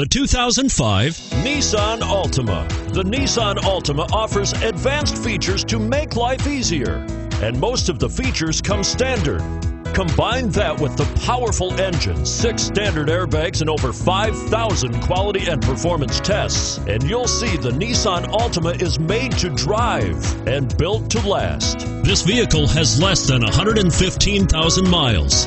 The 2005 Nissan Altima. The Nissan Altima offers advanced features to make life easier, and most of the features come standard. Combine that with the powerful engine, six standard airbags, and over 5,000 quality and performance tests, and you'll see the Nissan Altima is made to drive and built to last. This vehicle has less than 115,000 miles.